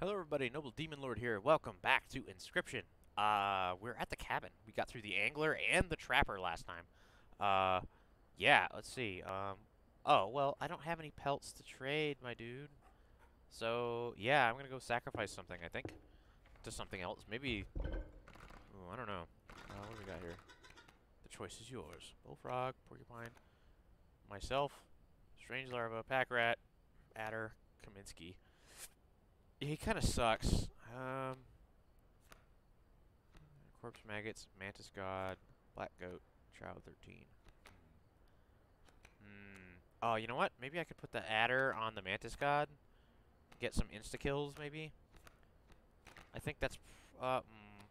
Hello everybody, Noble Demon Lord here. Welcome back to Inscryption. Uh, we're at the cabin. We got through the Angler and the Trapper last time. Uh, yeah, let's see. Um, oh, well, I don't have any pelts to trade, my dude. So, yeah, I'm gonna go sacrifice something, I think. To something else. Maybe, ooh, I don't know. Uh, what do we got here? The choice is yours. Bullfrog, Porcupine, myself, Strange Larva, Pack Rat, Adder, Kaminsky. He kind of sucks. Um, corpse maggots, mantis god, black goat, child 13. Hmm. Oh, you know what? Maybe I could put the adder on the mantis god. Get some insta kills, maybe. I think that's. Uh, mm,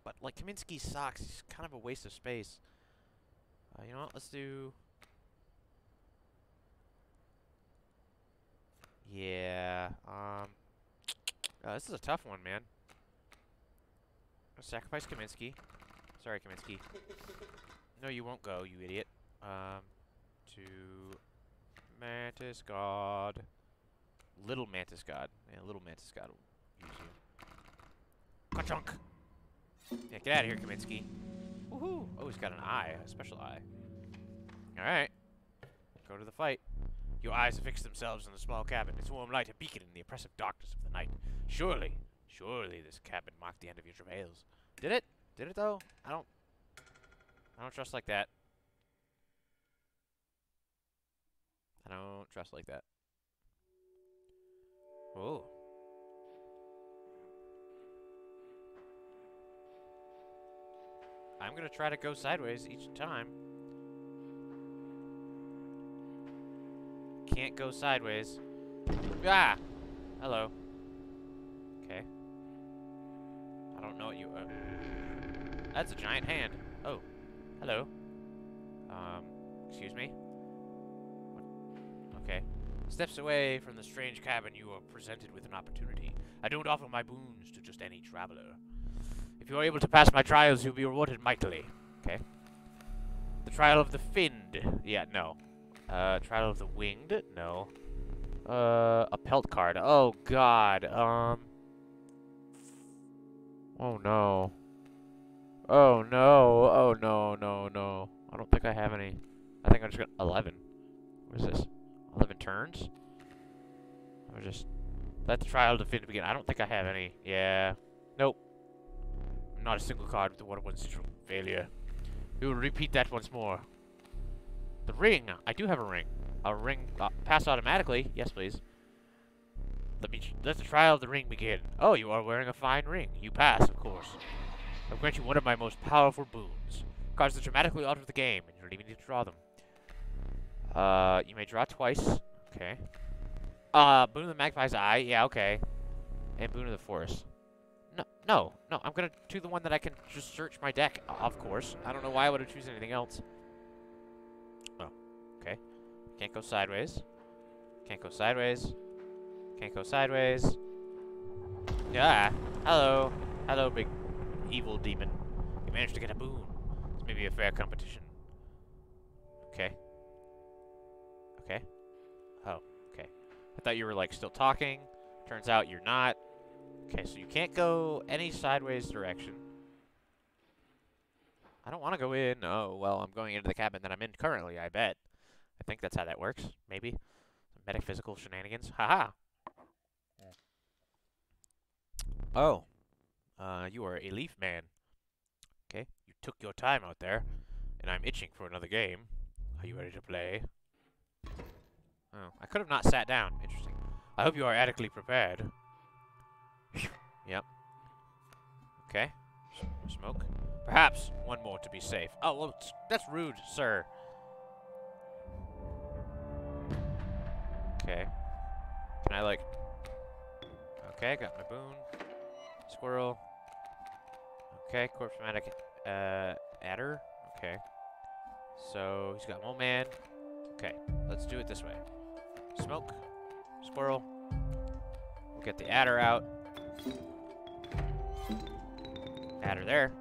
but like Kaminsky sucks. He's kind of a waste of space. Uh, you know what? Let's do. Yeah. Um. Uh, this is a tough one, man. Sacrifice Kaminsky. Sorry, Kaminsky. No, you won't go, you idiot. Um, to Mantis God. Little Mantis God. Yeah, Little Mantis God will use you. Ka-chunk! Yeah, get out of here, Kaminsky. Woohoo! Oh, he's got an eye, a special eye. Alright. Go to the fight. Your eyes have fixed themselves on the small cabin, its warm light a beacon in the oppressive darkness of the night. Surely, surely this cabin marked the end of your travails. Did it? Did it though? I don't I don't trust like that. I don't trust like that. Oh. I'm gonna try to go sideways each time. Can't go sideways. Ah! Hello. Okay. I don't know what you... Uh, that's a giant hand. Oh. Hello. Um, excuse me? Okay. Steps away from the strange cabin, you are presented with an opportunity. I don't offer my boons to just any traveler. If you are able to pass my trials, you'll be rewarded mightily. Okay. The trial of the finned. Yeah, no. Uh, trial of the winged? No. Uh, a pelt card. Oh, God. Um. Oh, no. Oh, no. Oh, no, no, no. I don't think I have any. I think I just got 11. What is this? 11 turns? Or just... Let the trial defeat begin. I don't think I have any. Yeah. Nope. Not a single card with the one one failure. We will repeat that once more. The ring. I do have a ring. A ring uh, pass automatically. Yes, please. Let me let the trial of the ring begin. Oh, you are wearing a fine ring. You pass, of course. I'll grant you one of my most powerful boons. Cards that dramatically alter the game, and you don't even need to draw them. Uh, you may draw twice. Okay. Uh, Boon of the Magpie's Eye. Yeah, okay. And Boon of the Forest. No, no, no. I'm gonna do the one that I can just search my deck, of course. I don't know why I would have chosen anything else. Can't go sideways. Can't go sideways. Can't go sideways. Yeah. Hello. Hello, big evil demon. You managed to get a boon. This may be a fair competition. Okay. Okay. Oh, okay. I thought you were, like, still talking. Turns out you're not. Okay, so you can't go any sideways direction. I don't want to go in. Oh, well, I'm going into the cabin that I'm in currently, I bet. I think that's how that works. Maybe. Some metaphysical shenanigans. Haha. Oh. Uh, you are a leaf man. Okay. You took your time out there, and I'm itching for another game. Are you ready to play? Oh, I could have not sat down. Interesting. I hope you are adequately prepared. yep. Okay. Smoke. Perhaps one more to be safe. Oh, well, that's rude, sir. Okay. Can I, like... Okay, got my boon. Squirrel. Okay, corpse manic. Uh, adder. Okay. So, he's got Mole Man. Okay, let's do it this way. Smoke. Squirrel. We'll get the adder out. Adder there.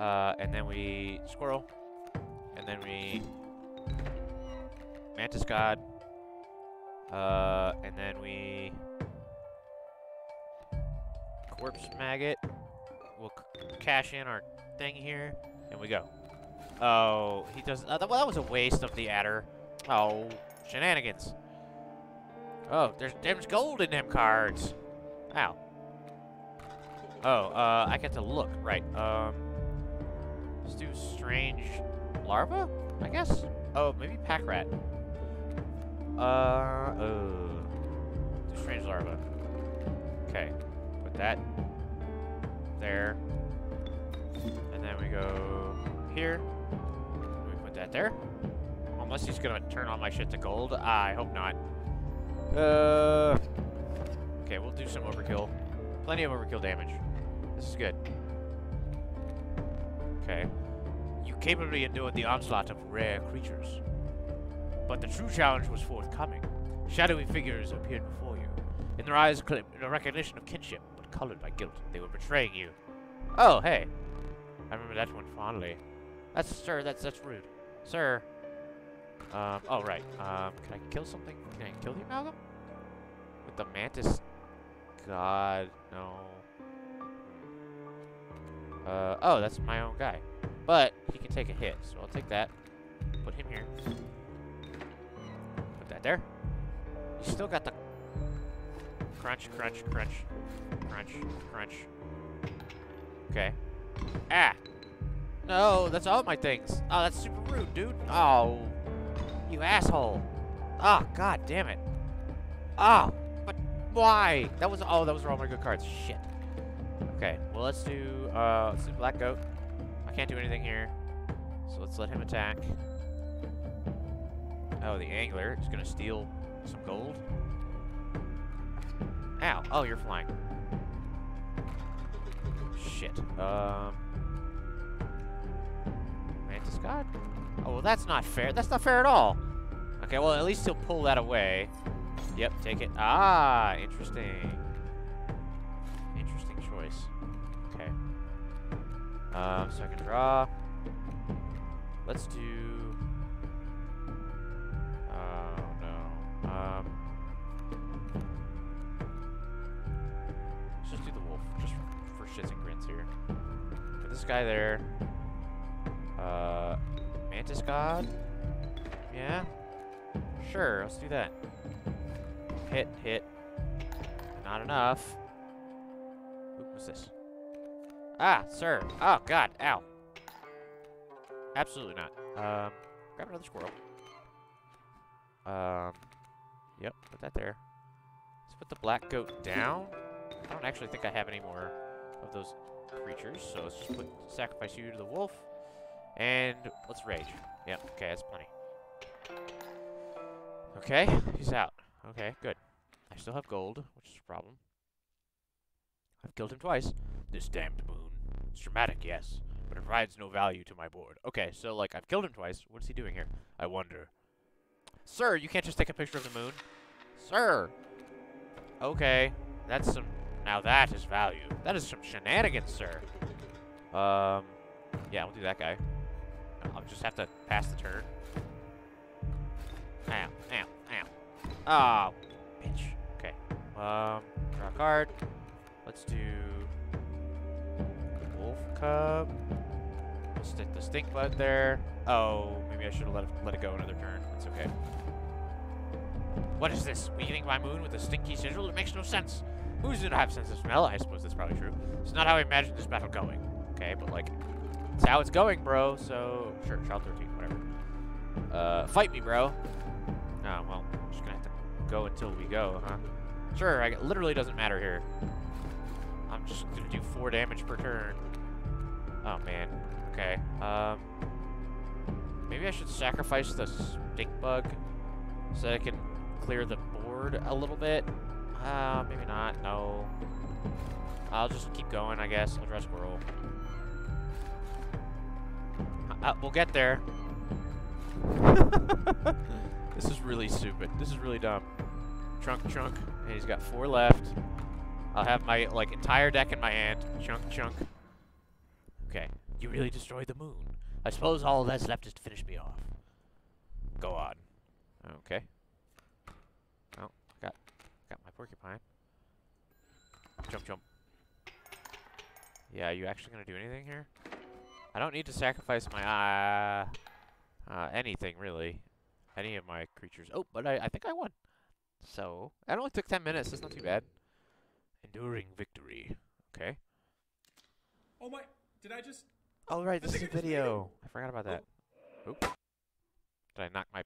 Uh, and then we squirrel. And then we mantis god. Uh, and then we corpse maggot. We'll cash in our thing here, and we go. Oh, he does. Uh, that, well, that was a waste of the adder. Oh, shenanigans. Oh, there's there's gold in them cards. Ow. Oh, uh, I get to look. Right. Um, let's do strange larva, I guess. Oh, maybe pack rat. Uh, do strange larva. Okay, put that there, and then we go here. We put that there. Unless he's gonna turn all my shit to gold. I hope not. Uh. Okay, we'll do some overkill. Plenty of overkill damage. This is good. Okay. You capably endured the onslaught of rare creatures. But the true challenge was forthcoming. Shadowy figures appeared before you. In their eyes, a recognition of kinship, but colored by guilt. They were betraying you. Oh, hey. I remember that one fondly. That's, sir, that's, that's rude. Sir. Um, oh, right. Um, can I kill something? Can I kill the amalgam? With the mantis? God, no. Uh, oh, that's my own guy. But, he can take a hit, so I'll take that. Put him here. There. You still got the crunch, crunch, crunch, crunch, crunch. Okay. Ah! No, that's all my things. Oh, that's super rude, dude. Oh, you asshole. Oh, god damn it. Oh, but why? That was, oh, that was all my good cards. Shit. Okay, well, let's do, uh, let's do Black Goat. I can't do anything here. So let's let him attack. Oh, the Angler is gonna steal some gold. Ow. Oh, you're flying. Shit. Um. Mantis God? Oh, well, that's not fair. That's not fair at all. Okay, well, at least he'll pull that away. Yep, take it. Ah, interesting. Interesting choice. Okay. Um, so I can draw. Let's do... guy there. Uh, Mantis God? Yeah? Sure, let's do that. Hit, hit. Not enough. Oop, what's this? Ah, sir. Oh, God. Ow. Absolutely not. Um, grab another squirrel. Um, yep, put that there. Let's put the black goat down. I don't actually think I have any more of those creatures, so let's just put sacrifice you to the wolf. And let's rage. Yep, okay, that's plenty. Okay, he's out. Okay, good. I still have gold, which is a problem. I've killed him twice. This damned moon. It's dramatic, yes, but it provides no value to my board. Okay, so, like, I've killed him twice. What is he doing here? I wonder. Sir, you can't just take a picture of the moon. Sir! Okay, that's some... Now that is value. That is some shenanigans, sir. Um, yeah, we'll do that guy. I'll just have to pass the turn. Ow, ow, ow. Oh, bitch. Okay. Um, draw a card. Let's do Wolf Cub. Stick the stink bug there. Oh, maybe I should have let it, let it go another turn. That's okay. What is this? Weakening my moon with a stinky sigil? It makes no sense. Do not have sense of smell. I suppose that's probably true. It's not how I imagined this battle going. Okay, but like, it's how it's going, bro. So, sure, child 13, whatever. Uh, fight me, bro. Oh, well, I'm just gonna have to go until we go, huh? Sure, I, it literally doesn't matter here. I'm just gonna do four damage per turn. Oh, man. Okay. Um, maybe I should sacrifice the stink bug so I can clear the board a little bit. Uh, maybe not. No. I'll just keep going, I guess. I'll draw squirrel. Uh, we'll get there. this is really stupid. This is really dumb. Trunk, chunk. And he's got four left. I'll have my, like, entire deck in my hand. Chunk, chunk. Okay. You really destroyed the moon. I suppose all that's left is to finish me off. Go on. Okay. Oh, got got my porcupine. Jump, jump. Yeah, you actually gonna do anything here? I don't need to sacrifice my, uh, uh, anything, really. Any of my creatures. Oh, but I, I think I won. So, that only took 10 minutes. That's not too bad. Enduring victory. Okay. Oh my! Did I just? Oh, right, this is a think I just made video. I forgot about that. Oop. Did I knock my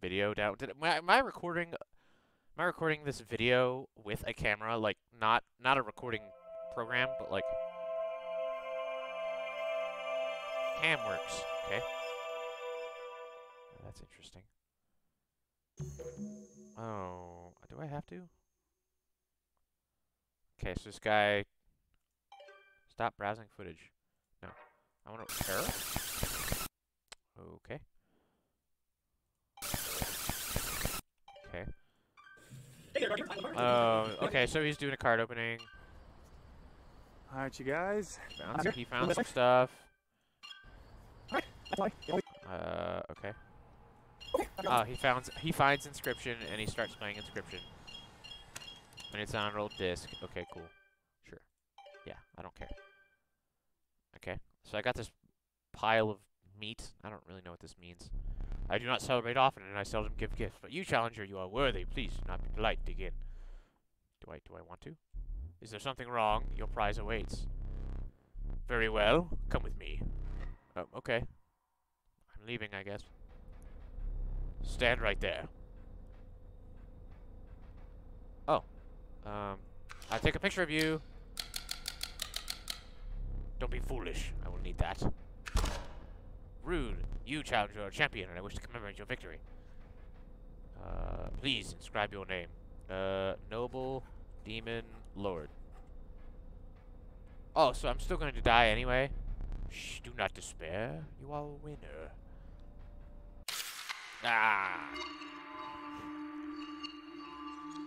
video down? Did am I, am I recording? Am I recording this video with a camera? Like not not a recording program, but like Camworks. Okay. That's interesting. Oh, do I have to? Okay, so this guy. Stop browsing footage. No. I want to repair. Oh, okay, so he's doing a card opening. Alright, you guys. Found some, he found some stuff. Uh, okay. Oh, he found he finds Inscryption and he starts playing Inscryption. And it's on an old disc. Okay, cool. Sure. Yeah, I don't care. Okay, so I got this pile of meat. I don't really know what this means. I do not celebrate often, and I seldom give gifts. But you, challenger, you are worthy. Please do not be polite. Dig in. Do I? Do I want to? Is there something wrong? Your prize awaits. Very well. Come with me. Oh, okay. I'm leaving, I guess. Stand right there. Oh. Um, I'll take a picture of you. Don't be foolish. I will need that. Rude. You challenge your champion, and I wish to commemorate your victory. Uh, please inscribe your name. Uh, noble demon lord. Oh, so I'm still going to die anyway? Shh, do not despair. You are a winner. Ah.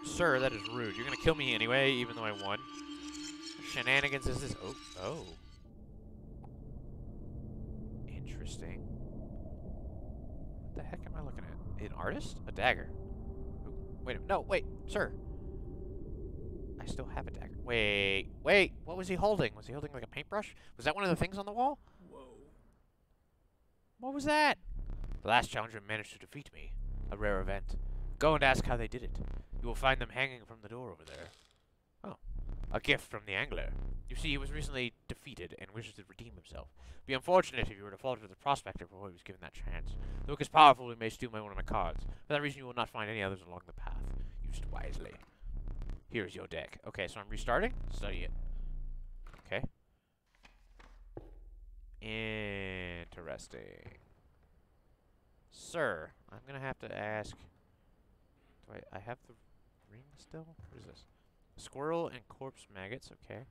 Sir, that is rude. You're going to kill me anyway, even though I won. Shenanigans is this? Oh, oh. Interesting. What the heck am I looking at? An artist? A dagger. Wait, a- no, wait, sir. I still have a dagger. Wait, wait, what was he holding? Was he holding like a paintbrush? Was that one of the things on the wall? Whoa. What was that? The last challenger managed to defeat me. A rare event. Go and ask how they did it. You will find them hanging from the door over there. Oh. A gift from the angler. You see, he was recently defeated and wishes to redeem himself. Be unfortunate if you were to fall to the prospector before he was given that chance. The book is powerful and may steal my one of my cards. For that reason, you will not find any others along the path. Used wisely. Here's your deck. Okay, so I'm restarting. Study it. Okay. Interesting. Sir, I'm gonna have to ask. Do I? I have the ring still. What is this? Squirrel and corpse maggots. Okay.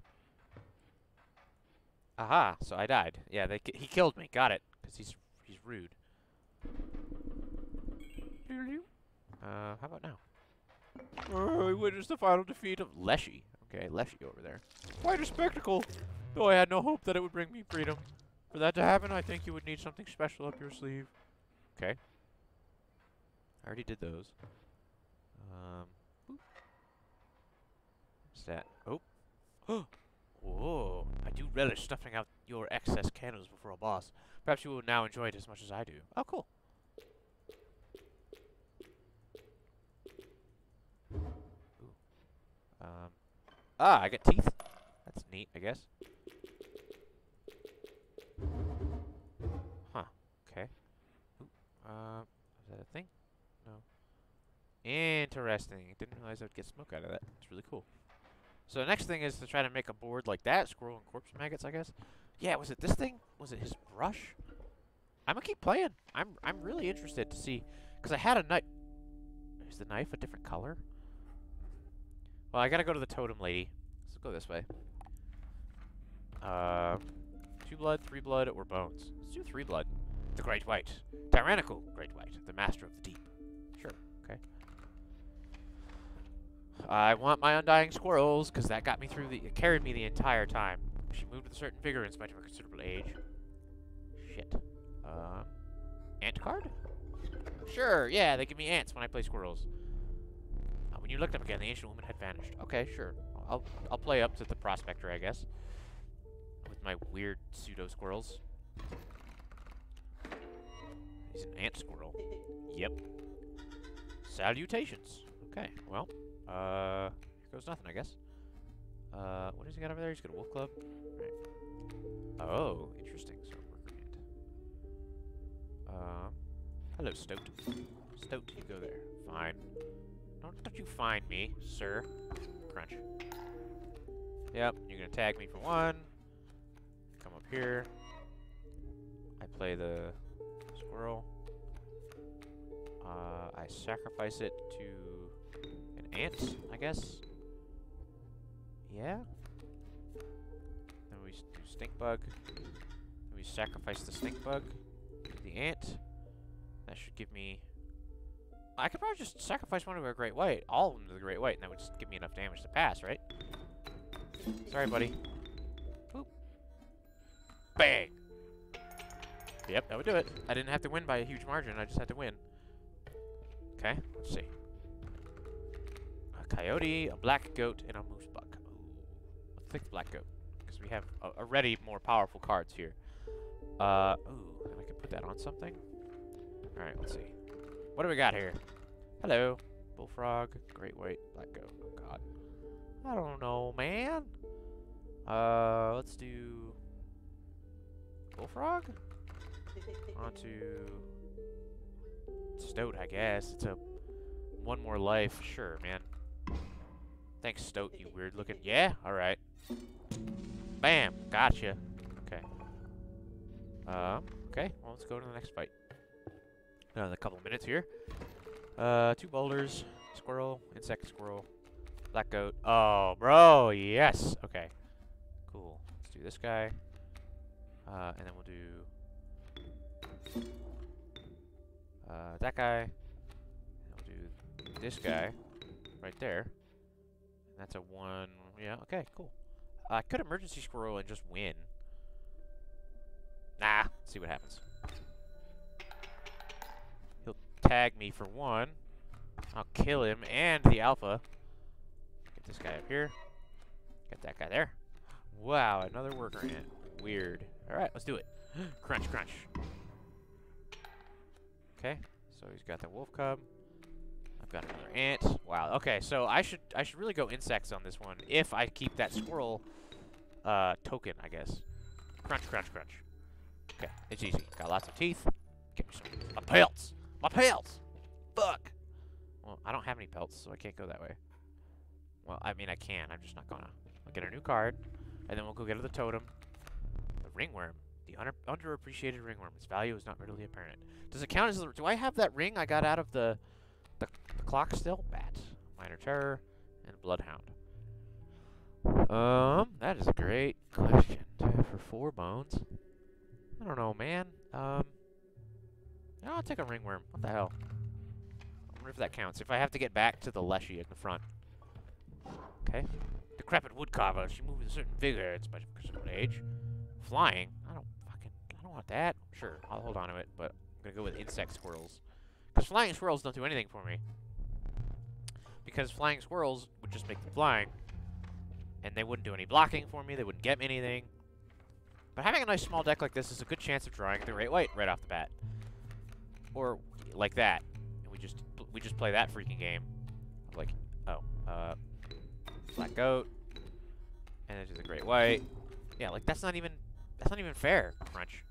Aha! So I died. Yeah, they he killed me. Got it. Cause he's he's rude. Uh, how about now? Oh, we witnessed the final defeat of Leshy. Okay, Leshy over there. Quite a spectacle. Though I had no hope that it would bring me freedom. For that to happen, I think you would need something special up your sleeve. Okay. I already did those. Um. boop. What's that? Oh. Whoa. I do relish stuffing out your excess candles before a boss. Perhaps you will now enjoy it as much as I do. Oh, cool. Ooh. Um. Ah, I got teeth. That's neat, I guess. Huh. Okay. Um. Is that a thing? No. Interesting. Didn't realize I would get smoke out of that. It's really cool. So the next thing is to try to make a board like that. Squirrel and corpse maggots, I guess. Yeah, was it this thing? Was it his brush? I'm gonna keep playing. I'm I'm really interested to see, cause I had a knife. Is the knife a different color? Well, I gotta go to the totem lady. Let's go this way. Uh, two blood, three blood, or bones. Let's do three blood. The Great White, tyrannical Great White, the master of the deep. Sure. Okay. I want my undying squirrels, because that got me through the, it carried me the entire time. She moved with a certain vigor in spite of her considerable age. Shit. Um, ant card? Sure, yeah, they give me ants when I play squirrels. Uh, when you looked up again, the ancient woman had vanished. Okay, sure. I'll, I'll play up to the prospector, I guess. With my weird pseudo squirrels. He's an ant squirrel. Yep. Salutations. Okay, well, uh, here goes nothing, I guess. Uh, what does he got over there? He's got a wolf cub. Right. Oh, interesting. So worker ant. Um, hello, Stoat. Stoat, you go there. Fine. Don't, don't you find me, sir. Crunch. Yep, you're gonna tag me for one. Come up here. I play the squirrel. Uh, I sacrifice it to an ant, I guess. Yeah. Then we do stink bug. Then we sacrifice the stink bug to the ant. That should give me. I could probably just sacrifice one to a great white, all of them to the great white, and that would just give me enough damage to pass, right? Sorry, buddy. Boop. Bang. Yep, that would do it. I didn't have to win by a huge margin. I just had to win. Okay, let's see. Coyote, a black goat, and a moose buck. Ooh, let's take the black goat because we have already more powerful cards here. Uh, ooh, and I can put that on something. All right, let's see. What do we got here? Hello, bullfrog, great white, black goat. Oh God, I don't know, man. Uh, let's do bullfrog onto Stoat, I guess. It's a one more life. Sure, man. Thanks, Stoat, you weird looking. Yeah? Alright. Bam! Gotcha. Okay. Um, okay. Well, let's go to the next fight. Another couple minutes here. Uh, two boulders. Squirrel. Insect squirrel. Black goat. Oh, bro! Yes! Okay. Cool. Let's do this guy. Uh, and then we'll do uh, that guy. And we'll do this guy right there. That's a one. Yeah, okay, cool. Uh, I could emergency squirrel and just win. Nah, let's see what happens. He'll tag me for one. I'll kill him and the alpha. Get this guy up here. Get that guy there. Wow, another worker ant. Weird. Alright, let's do it. crunch, crunch. Okay, so he's got the wolf cub. Got another ant. Wow. Okay, so I should I should really go insects on this one if I keep that squirrel uh, token, I guess. Crunch, crunch, crunch. Okay, it's easy. Got lots of teeth. Get me some. My pelts. My pelts. Fuck. Well, I don't have any pelts, so I can't go that way. Well, I mean I can. I'm just not gonna. I'll get a new card, and then we'll go get the totem. The ringworm. The under underappreciated ringworm. Its value is not readily apparent. Does it count as? The, do I have that ring I got out of the, the the clock still? Bat, minor terror, and bloodhound. Um, that is a great question for four bones. I don't know, man. Um, I'll take a ringworm. What the hell? I wonder if that counts. If I have to get back to the Leshy in the front. Okay. Decrepit woodcarver. She moves with a certain vigor in spite of her age. Flying. I don't fucking. I don't want that. Sure, I'll hold on to it, but I'm gonna go with insect squirrels. Because flying squirrels don't do anything for me. Because flying squirrels would just make them flying. And they wouldn't do any blocking for me. They wouldn't get me anything. But having a nice small deck like this is a good chance of drawing the great white right off the bat. Or like that. And we just we just play that freaking game. Like, oh, uh, black goat. And then to the great white. Yeah, like that's not even that's not even fair, Crunch.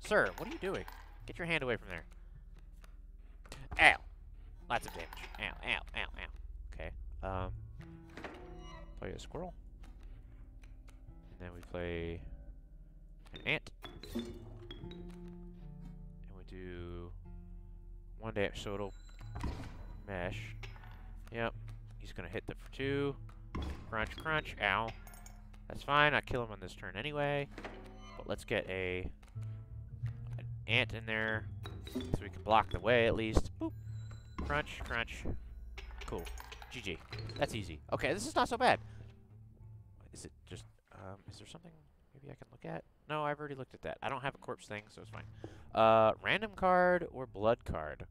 Sir, what are you doing? Get your hand away from there. Ow. Lots of damage. Ow, ow, ow, ow. Okay. Um play a squirrel. And then we play an ant. And we do one day total mesh. Yep. He's gonna hit the for two. Crunch, crunch, ow. That's fine, I kill him on this turn anyway. But let's get a an ant in there so we can block the way at least. Boop. Crunch, crunch. Cool. GG. That's easy. Okay, this is not so bad. Is it just, um, is there something maybe I can look at? No, I've already looked at that. I don't have a corpse thing, so it's fine. Uh, random card or blood card?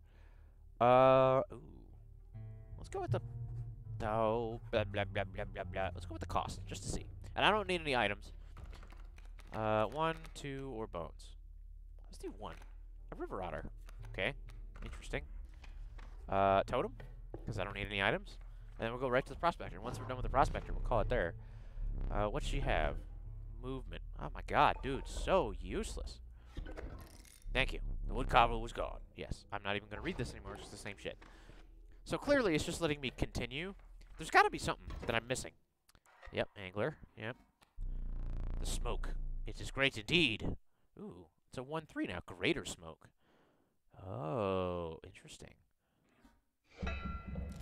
Uh, ooh. Let's go with the, oh, blah, blah, blah, blah, blah, blah. Let's go with the cost, just to see. And I don't need any items. Uh, one, two, or bones. Let's do one. A river otter. Okay, interesting. Uh, totem, because I don't need any items. And then we'll go right to the prospector. Once we're done with the prospector, we'll call it there. Uh, what's she have? Movement. Oh my god, dude, so useless. Thank you. The wood cobbler was gone. Yes, I'm not even going to read this anymore. It's just the same shit. So clearly, it's just letting me continue. There's got to be something that I'm missing. Yep, angler. Yep. The smoke. It is great indeed. Ooh, it's a 1-3 now. Greater smoke. Oh, interesting.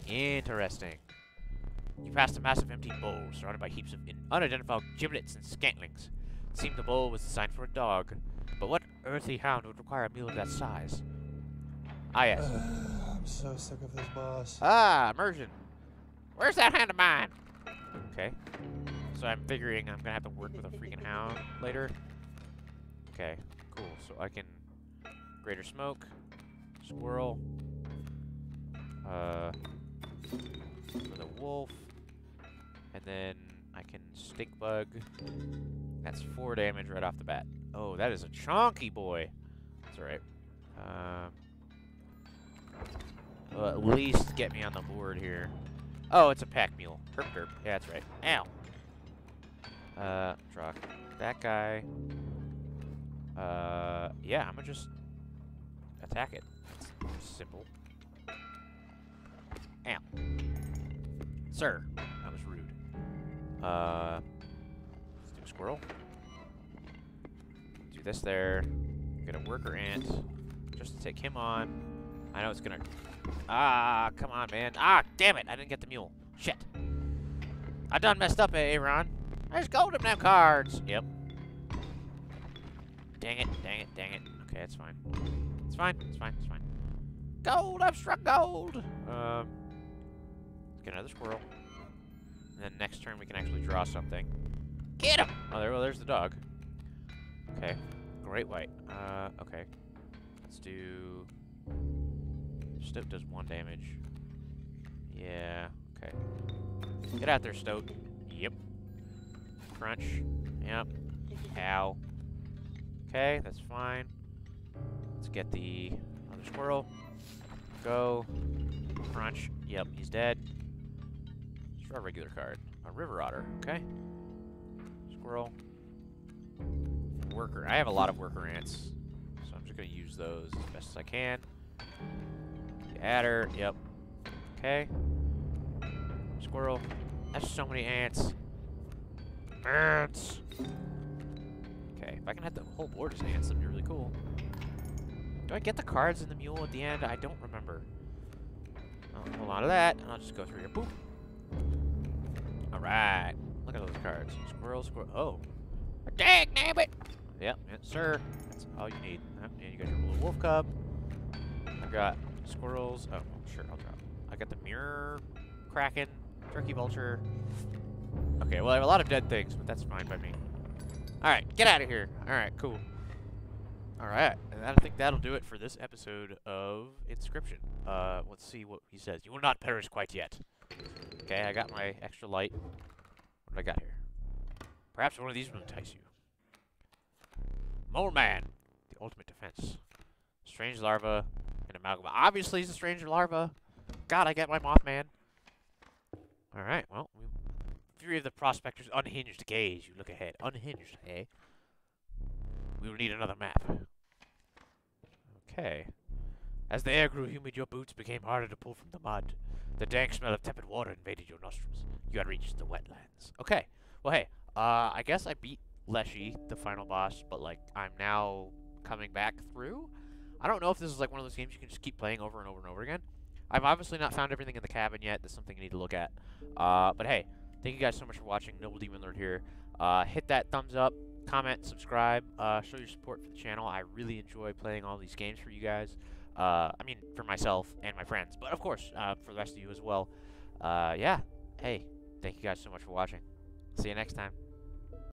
Interesting. You passed a massive empty bowl surrounded by heaps of unidentified giblets and scantlings. It seemed the bowl was designed for a dog, but what earthly hound would require a meal of that size? Ah, yes. I'm so sick of this boss. Ah, immersion. Where's that hand of mine? Okay. So I'm figuring I'm gonna have to work with a freaking hound later. Okay, cool. So I can greater smoke, squirrel, uh, the wolf, and then I can stink bug. That's four damage right off the bat. Oh, that is a chunky boy. That's alright. Um, well, at least get me on the board here. Oh, it's a pack mule. Herp derp. Yeah, that's right. Ow. Uh, truck. That guy. Uh, yeah, I'm gonna just attack it. It's simple. Ow. Sir, that was rude. Uh, let's do a squirrel. Do this there. Get a worker ant. Just to take him on. I know it's gonna... Ah, come on, man. Ah, damn it! I didn't get the mule. Shit. I done messed up, eh, Aaron? There's gold in them cards. Yep. Dang it, dang it, dang it. Okay, it's fine. It's fine, it's fine, it's fine. Gold! I've struck gold! Um, let's get another squirrel. And then next turn we can actually draw something. Get him! Oh, there, well, there's the dog. Okay. Great white. Uh, okay. Let's do... Stoat does one damage. Yeah, okay. Get out there, Stoat. Yep. Crunch. Yep. Ow. Okay, that's fine. Let's get the other squirrel. Go. Crunch. Yep, he's dead. Let's draw a regular card. A river otter. Okay. Squirrel. Worker. I have a lot of worker ants. So I'm just going to use those as best as I can. The adder. Yep. Okay. Squirrel. That's so many ants. Ants. If I can have the whole board as ants, that'd be really cool. Do I get the cards in the mule at the end? I don't remember. I'll hold on to that, and I'll just go through here. Boop. Alright. Look at those cards. Squirrel, squirrel. Oh. Dang, name it! Yep, yes, sir. That's all you need. And you got your little wolf cub. I've got squirrels. Oh, sure, I'll drop. I got the mirror kraken, turkey vulture. Okay, well, I have a lot of dead things, but that's fine by me. Alright, get out of here. Alright, cool. Alright, and I think that'll do it for this episode of Inscryption. Uh, let's see what he says. You will not perish quite yet. Okay, I got my extra light. What do I got here? Perhaps one of these will entice you. Mole Man, the ultimate defense. Strange larva and amalgam. Obviously, he's a strange larva. God, I get my Mothman. Alright, well, we Fury of the Prospector's unhinged gaze. You look ahead. Unhinged, eh? We will need another map. Okay. As the air grew humid, your boots became harder to pull from the mud. The dank smell of tepid water invaded your nostrils. You had reached the wetlands. Okay. Well, hey, uh, I guess I beat Leshy, the final boss, but, like, I'm now coming back through. I don't know if this is, like, one of those games you can just keep playing over and over and over again. I've obviously not found everything in the cabin yet. That's something I need to look at. Uh, but hey, thank you guys so much for watching. Noble Demon Lord here. Uh, hit that thumbs up, comment, subscribe, uh, show your support for the channel. I really enjoy playing all these games for you guys. Uh, I mean, for myself and my friends, but of course, uh, for the rest of you as well. Uh, yeah. Hey, thank you guys so much for watching. See you next time.